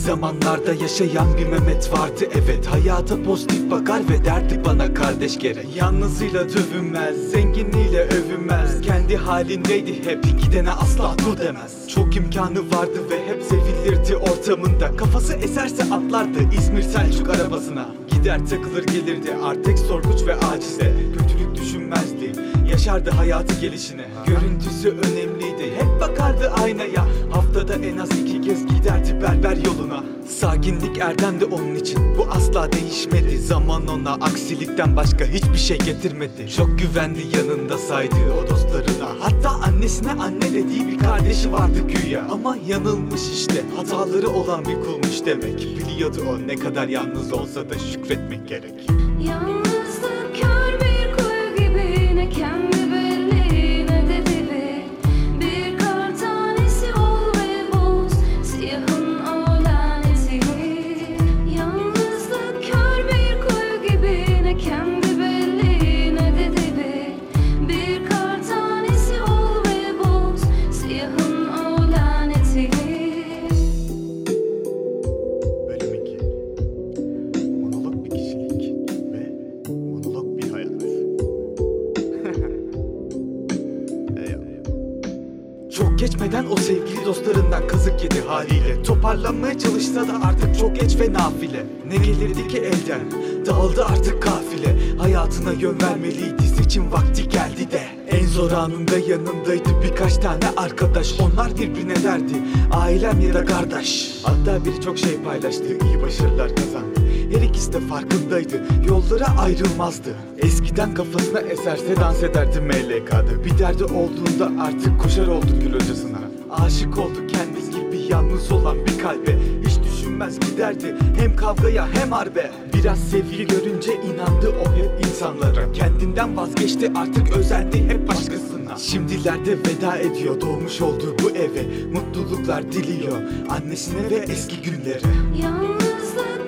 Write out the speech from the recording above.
zamanlarda yaşayan bir Mehmet vardı evet. Hayata pozitif bakar ve derdi bana kardeş gerek Yalnızıyla dövünmez, zenginliğiyle övünmez. Kendi halindeydi hep, gidene asla dur demez. Çok imkanı vardı ve hep sevilirdi ortamında. Kafası eserse atlardı İzmir Selçuk arabasına Gider takılır gelirdi. Artık sorguç ve acize Kötülük düşünmezdi. Yaşardı hayatı gelişine. Görüntüsü önemliydi. Hep bakardı aynaya. Haftada en az iki kez giderdi berber yoluna. Sakinlik erdemdi onun için. Bu asla değişmedi. Zaman ona aksilikten başka hiçbir şey getirmedi. Çok güvendi yanında saydığı o dostlarına. Hatta annesine anne dediği bir kardeşi vardı güya. Ama yanılmış işte Hataları olan bir kulmuş demek. Biliyordu o ne kadar yalnız olsa da şükretmek gerek. Yalnızlık Çok geçmeden o sevgili dostlarından kazık yedi haliyle. Toparlanmaya çalışsa da artık çok geç ve nafile. Ne gelirdi ki elden? Dağıldı artık kafile. Hayatına yön vermeliydi seçim vakti geldi de. En zor anında yanındaydı birkaç tane arkadaş. Onlar birbirine derdi ailem ya da kardeş. Hatta biri çok şey paylaştı iyi başarılar kazandı de farkındaydı. Yollara ayrılmazdı. Eskiden kafasına eserse dans ederdi MLK'da Bir derdi olduğunda artık koşar oldu gül hocasına. Aşık oldu kendi gibi yalnız olan bir kalbe. Hiç düşünmez giderdi. Hem kavgaya hem harbe. Biraz sevgi görünce inandı o hep insanlara. Kendinden vazgeçti artık özendi hep başkasına. Şimdilerde veda ediyor doğmuş olduğu bu eve. Mutluluklar diliyor annesine ve eski günlere. Yalnız